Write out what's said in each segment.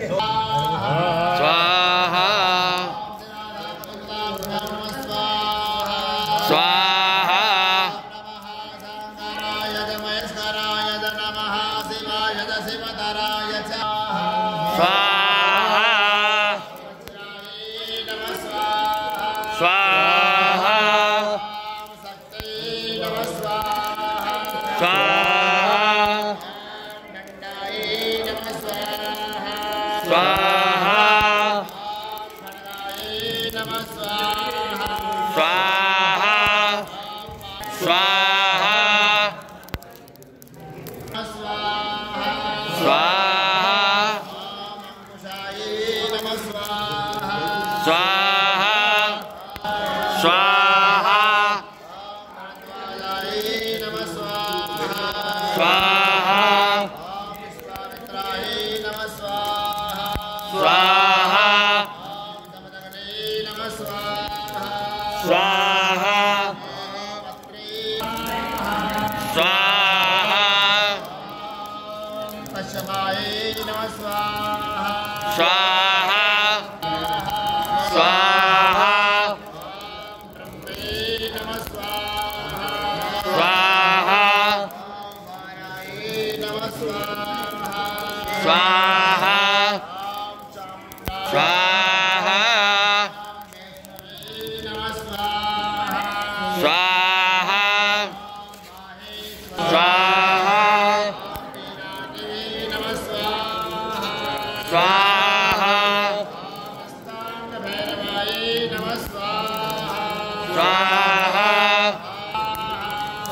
स्वाहा। स्वाहा। स्वाहा। स्वाहा। स्वाहा स्वाहा स्वाहा स्वाहा स्वाहा स्वाहा स्वाहा स्वाहा स्वाहा स्वाहा स्वाहा स्वाहा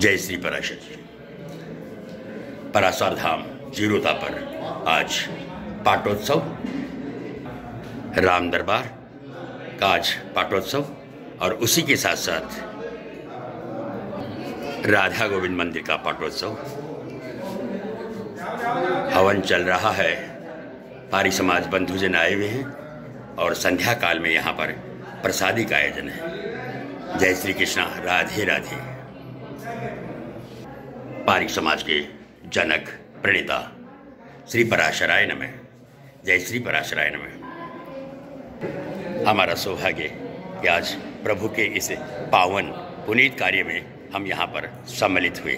जय श्री पराशर जी। पराशर धाम, जीरोता पर आज पाटोत्सव। राम दरबार, का आज पाटोत्सव, और उसी के साथ साथ राधा गोविंद मंदिर का पाटोत्सव। हवन चल रहा है। पारी समाज बंधुजन आए हुए हैं, और संध्या काल में यहाँ पर प्रसादी का आयोजन है। जय श्री कृष्णा राधे राधे पारिक समाज के जनक, प्रणेता, श्री पराशराय नमः। जय श्री पराशराय नमः। हमारा सौभाग्य कि आज प्रभु के इस पावन पुनीत कार्य में हम यहाँ पर सम्मिलित हुए।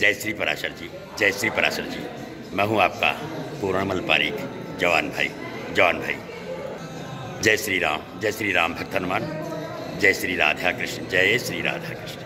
जय श्री पराशर जी, जय श्री पराशर जी। मैं हूँ आपका पूर्णमल पारिक, जवान भाई जवान भाई। जय श्री राम, जय श्री राम भक्त हनुमान, जय श्री राधा कृष्ण जय श्री राधा कृष्ण